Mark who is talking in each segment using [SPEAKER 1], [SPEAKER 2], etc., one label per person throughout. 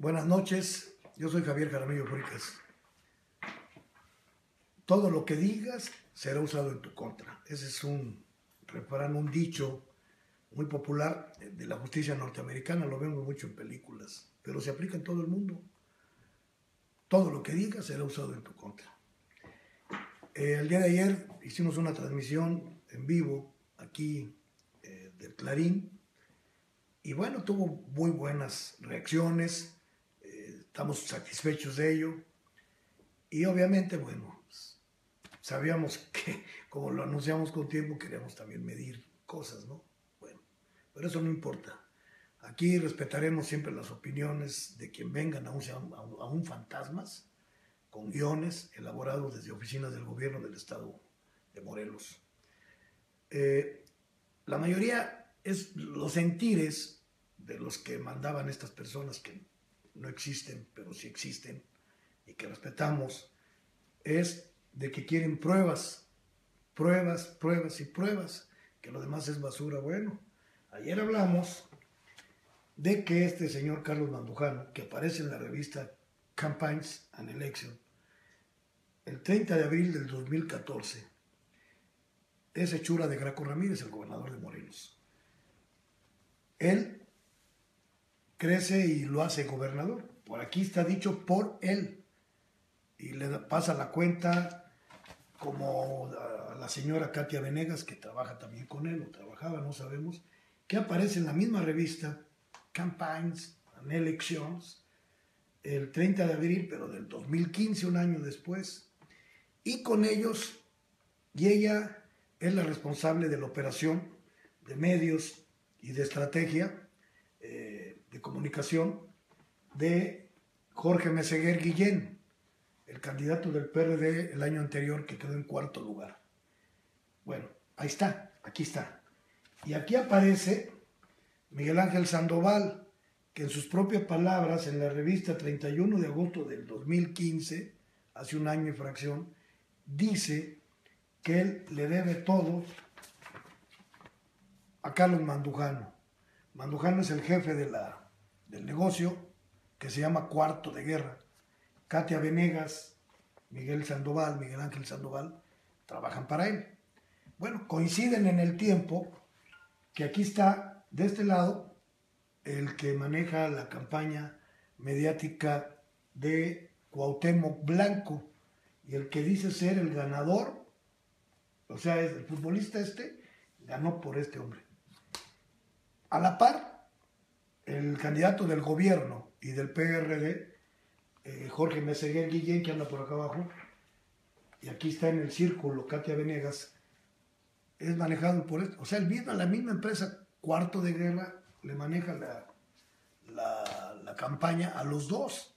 [SPEAKER 1] Buenas noches, yo soy Javier Jaramillo Fríquez. Todo lo que digas será usado en tu contra. Ese es un refrán, un dicho muy popular de la justicia norteamericana, lo vemos mucho en películas, pero se aplica en todo el mundo. Todo lo que digas será usado en tu contra. Eh, el día de ayer hicimos una transmisión en vivo aquí eh, del Clarín y bueno, tuvo muy buenas reacciones, estamos satisfechos de ello y obviamente, bueno, sabíamos que como lo anunciamos con tiempo queríamos también medir cosas, ¿no? Bueno, pero eso no importa. Aquí respetaremos siempre las opiniones de quien vengan, aún, aún fantasmas, con guiones elaborados desde oficinas del gobierno del estado de Morelos. Eh, la mayoría es los sentires de los que mandaban estas personas que no existen, pero sí existen y que respetamos, es de que quieren pruebas, pruebas, pruebas y pruebas, que lo demás es basura. Bueno, ayer hablamos de que este señor Carlos Mandujano, que aparece en la revista Campaigns and Election, el 30 de abril del 2014, es hechura de Graco Ramírez, el gobernador de Morelos. Él crece y lo hace gobernador. Por aquí está dicho por él. Y le pasa la cuenta como a la señora Katia Venegas, que trabaja también con él, o trabajaba, no sabemos, que aparece en la misma revista Campaigns and Elections, el 30 de abril, pero del 2015, un año después, y con ellos, y ella es la responsable de la operación de medios y de estrategia de comunicación de Jorge Meseguer Guillén, el candidato del PRD el año anterior que quedó en cuarto lugar. Bueno, ahí está, aquí está. Y aquí aparece Miguel Ángel Sandoval, que en sus propias palabras en la revista 31 de agosto del 2015, hace un año y fracción, dice que él le debe todo a Carlos Mandujano. Mandujano es el jefe de la, del negocio que se llama Cuarto de Guerra. Katia Venegas, Miguel Sandoval, Miguel Ángel Sandoval, trabajan para él. Bueno, coinciden en el tiempo que aquí está de este lado, el que maneja la campaña mediática de Cuauhtémoc Blanco y el que dice ser el ganador, o sea, es el futbolista este, ganó por este hombre. A la par, el candidato del gobierno y del PRD, eh, Jorge Meseguer Guillén, que anda por acá abajo, y aquí está en el círculo Katia Venegas, es manejado por esto. O sea, el mismo, la misma empresa cuarto de guerra le maneja la, la, campaña a los dos.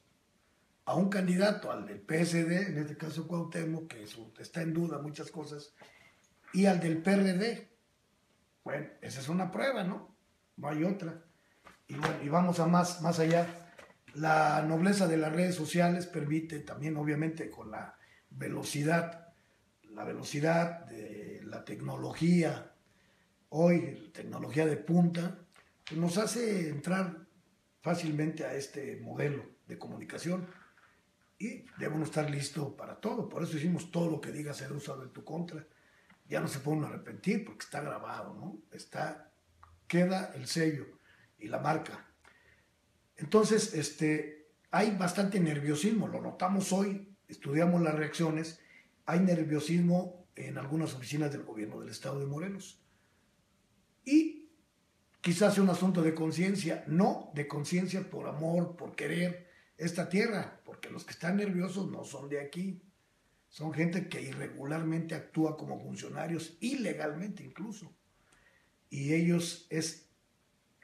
[SPEAKER 1] A un candidato, al del PSD, en este caso Cuauhtémoc, que está en duda muchas cosas, y al del PRD. Bueno, esa es una prueba, ¿no? No hay otra. Y, y vamos a más, más allá. La nobleza de las redes sociales permite también, obviamente, con la velocidad, la velocidad de la tecnología, hoy, tecnología de punta, pues nos hace entrar fácilmente a este modelo de comunicación y debemos estar listos para todo. Por eso hicimos todo lo que diga ser usado en tu contra. Ya no se pueden arrepentir porque está grabado, ¿no? Está, queda el sello y la marca. Entonces, este, hay bastante nerviosismo, lo notamos hoy, estudiamos las reacciones, hay nerviosismo en algunas oficinas del gobierno del estado de Morelos. Y quizás sea un asunto de conciencia, no de conciencia por amor, por querer esta tierra, porque los que están nerviosos no son de aquí, son gente que irregularmente actúa como funcionarios, ilegalmente incluso, y ellos es,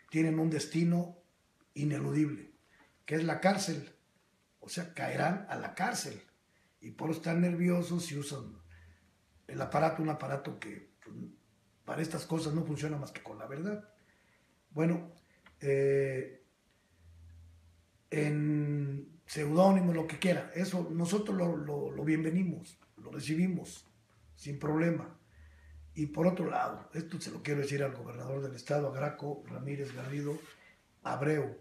[SPEAKER 1] tienen un destino ineludible, que es la cárcel, o sea, caerán a la cárcel, y por estar nerviosos y usan el aparato, un aparato que pues, para estas cosas no funciona más que con la verdad. Bueno, eh, en seudónimo, lo que quiera, eso nosotros lo, lo, bienvenimos, lo recibimos sin problema. Y por otro lado, esto se lo quiero decir al gobernador del estado, a Graco Ramírez Garrido Abreu.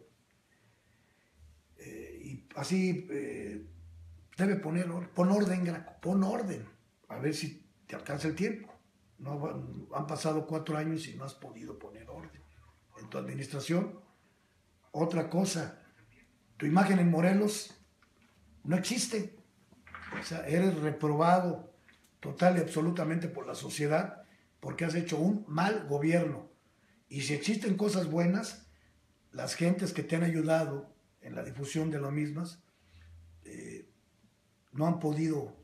[SPEAKER 1] Eh, así eh, debe poner pon orden, Graco, pon orden, a ver si te alcanza el tiempo. No, han pasado cuatro años y no has podido poner orden en tu administración. Otra cosa, tu imagen en Morelos no existe. O sea, eres reprobado total y absolutamente por la sociedad porque has hecho un mal gobierno. Y si existen cosas buenas, las gentes que te han ayudado en la difusión de las mismas eh, no han podido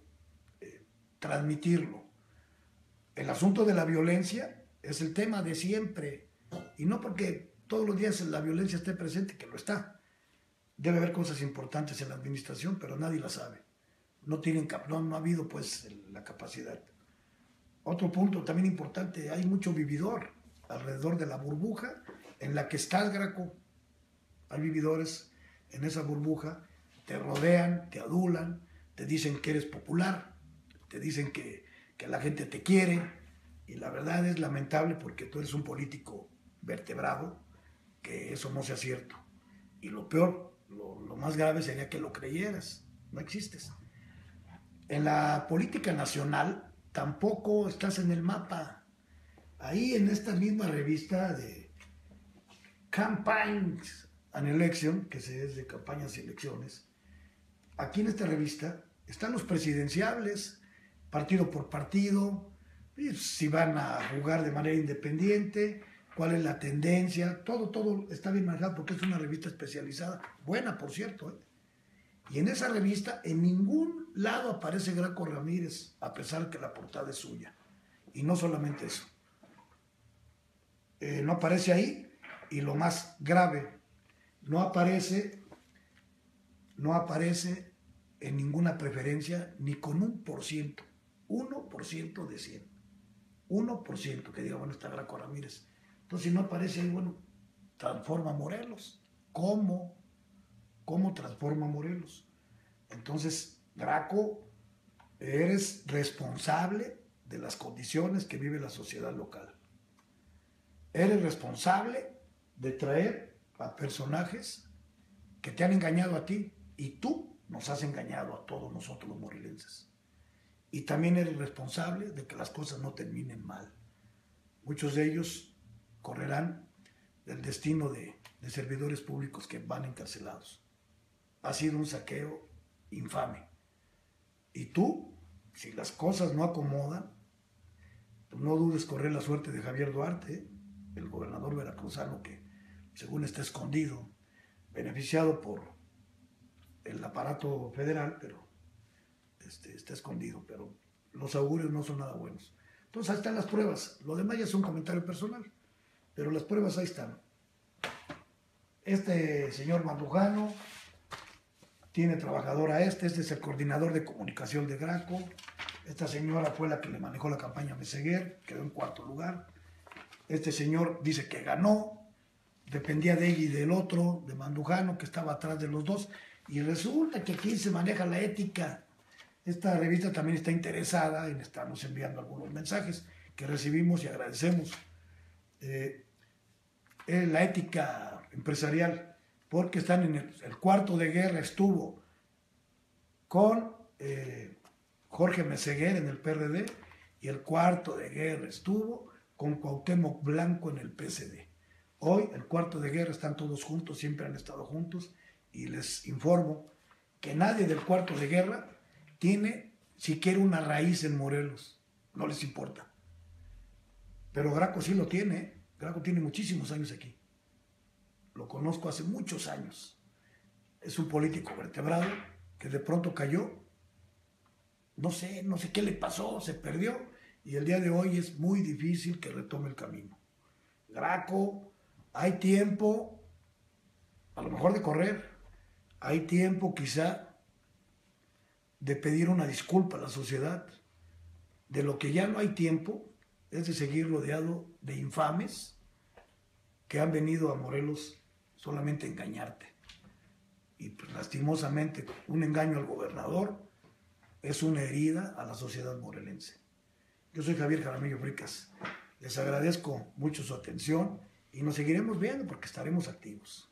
[SPEAKER 1] eh, transmitirlo. El asunto de la violencia es el tema de siempre. Y no porque todos los días la violencia esté presente, que lo está. Debe haber cosas importantes en la administración, pero nadie la sabe. No, tienen, no, no ha habido pues la capacidad. Otro punto también importante, hay mucho vividor alrededor de la burbuja en la que estás, Graco. Hay vividores en esa burbuja, te rodean, te adulan, te dicen que eres popular, te dicen que, que la gente te quiere, y la verdad es lamentable porque tú eres un político vertebrado, que eso no sea cierto. Y lo peor, lo, lo más grave sería que lo creyeras, no existes. En la política nacional tampoco estás en el mapa. Ahí en esta misma revista de Campaigns and Election, que es de campañas y elecciones, aquí en esta revista están los presidenciables, partido por partido, si van a jugar de manera independiente, cuál es la tendencia, todo, todo está bien manejado porque es una revista especializada, buena por cierto. ¿eh? Y en esa revista en ningún lado aparece Graco Ramírez, a pesar que la portada es suya. Y no solamente eso. Eh, no aparece ahí y lo más grave, no aparece, no aparece en ninguna preferencia ni con un por ciento, uno por ciento de 100. Uno por ciento que diga, bueno, está Graco Ramírez. Entonces, si no aparece ahí, bueno, transforma Morelos. ¿Cómo? ¿Cómo transforma Morelos? Entonces, Graco, eres responsable de las condiciones que vive la sociedad local. Eres responsable de traer a personajes que te han engañado a ti y tú nos has engañado a todos nosotros los morelenses. Y también eres responsable de que las cosas no terminen mal. Muchos de ellos correrán del destino de, de servidores públicos que van encarcelados ha sido un saqueo infame. Y tú, si las cosas no acomodan, pues no dudes correr la suerte de Javier Duarte, el gobernador veracruzano que según está escondido, beneficiado por el aparato federal, pero este, está escondido, pero los augurios no son nada buenos. Entonces ahí están las pruebas. Lo demás ya es un comentario personal, pero las pruebas ahí están. Este señor Mandujano tiene trabajadora este, este es el coordinador de comunicación de Graco. Esta señora fue la que le manejó la campaña Meseguer, quedó en cuarto lugar. Este señor dice que ganó, dependía de ella y del otro, de Mandujano, que estaba atrás de los dos. Y resulta que aquí se maneja la ética. Esta revista también está interesada en estarnos enviando algunos mensajes que recibimos y agradecemos. Eh, la ética empresarial porque están en el, cuarto de guerra, estuvo con eh, Jorge Meseguer en el PRD y el cuarto de guerra estuvo con Cuauhtémoc Blanco en el PSD. Hoy el cuarto de guerra están todos juntos, siempre han estado juntos y les informo que nadie del cuarto de guerra tiene siquiera una raíz en Morelos, no les importa. Pero Graco sí lo tiene, ¿eh? Graco tiene muchísimos años aquí lo conozco hace muchos años. Es un político vertebrado que de pronto cayó. No sé, no sé qué le pasó, se perdió y el día de hoy es muy difícil que retome el camino. Graco, hay tiempo, a lo mejor de correr, hay tiempo quizá de pedir una disculpa a la sociedad. De lo que ya no hay tiempo es de seguir rodeado de infames que han venido a Morelos solamente engañarte. Y pues, lastimosamente un engaño al gobernador es una herida a la sociedad morelense. Yo soy Javier Jaramillo Fricas. Les agradezco mucho su atención y nos seguiremos viendo porque estaremos activos.